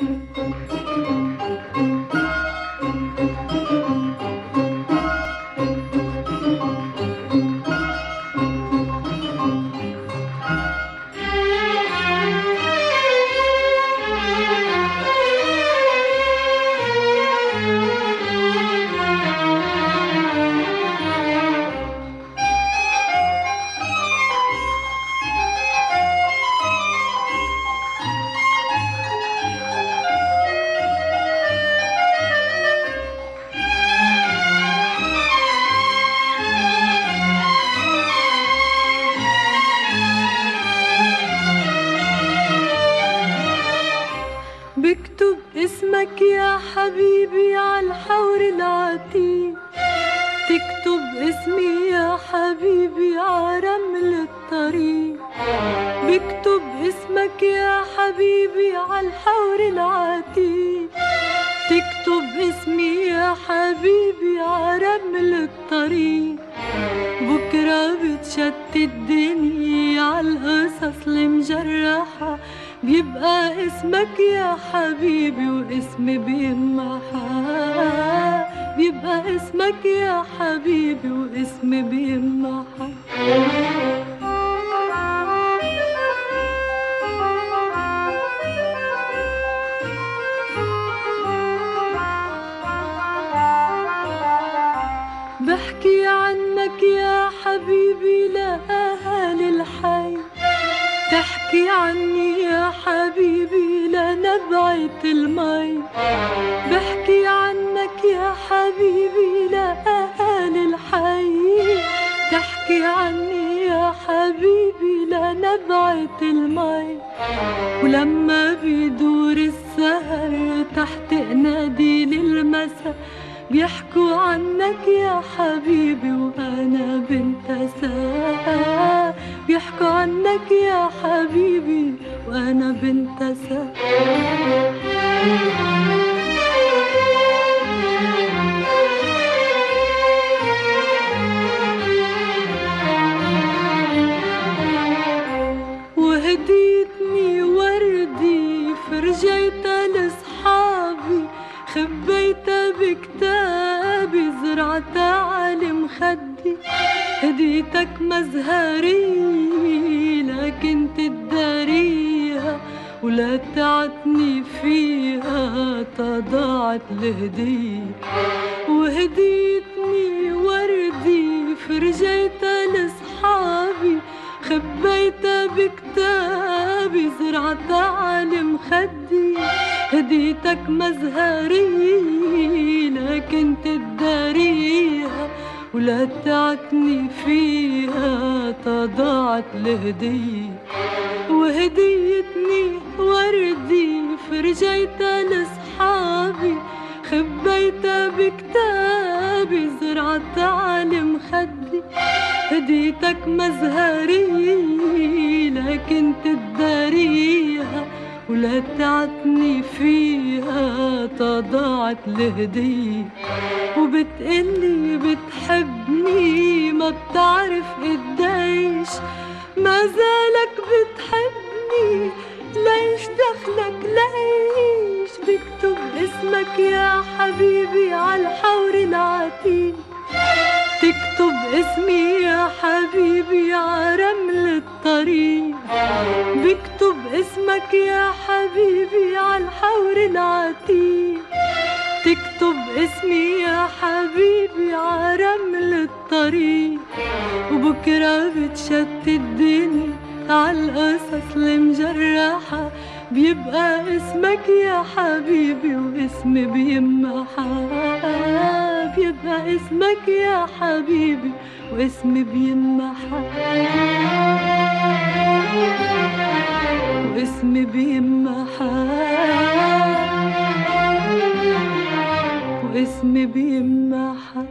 بكتب اسمك يا حبيبي على الحور العتيق. تكتب اسمي يا حبيبي على رمل الطريق. بكتب اسمك يا حبيبي على الحور العتيق. تكتب اسمي يا حبيبي على رمل الطريق. بكرة بتشتت الدنيا على القصص المجرحة بيبقى اسمك يا حبيبي واسمي بيمحى بيبقى اسمك يا حبيبي واسمي بيمحى بحكي عنك يا حبيبي لأهالي الحي تحكي عني يا حبيبي لنبعة المي بحكي عنك يا حبيبي لأهالي الحي. تحكي عني يا حبيبي لنبعة المي ولما بيدور السهر تحت نادي المساء بيحكوا عنك يا حبيبي وأنا بنت ساعة بيحكوا عنك يا حبيبي وأنا بنت ساعة وهديتني وردي فرجيتها لصحابي خبيتها بكتابي زرعتها على مخدي هديتك مزهري لكن تداريها ولا تعتني فيها تضاعت الهدية وهديتني وردي فرجيتها لصحابي خبيتها بكتابي زرعتها على مخدي هديتك مزهري تداريها ولا تعتني فيها تضاعت الهدية وهديتني وردي فرجيتها لصحابي خبيتها بكتابي زرعتها على مخدي هديتك مزهري لكن تداريها ولا تعتني فيها تضاعت الهدية وبتقلي بتحبني ما بتعرف قديش. ما زالك بتحبني ليش دخلك ليش بكتب اسمك يا حبيبي على الحور العتيق. تكتب اسمي يا حبيبي على رمل الطريق. بكتب اسمك يا حبيبي على الحور العتيق. تكتب اسمي يا حبيبي على رمل الطريق. وبكرة بتشتت الدنيا على القصص المجرحة بيبقى اسمك يا حبيبي واسمي بيمحى. بيبقى اسمك يا حبيبي واسمي بيمحى. واسمي بيمحى واسمي بيمحى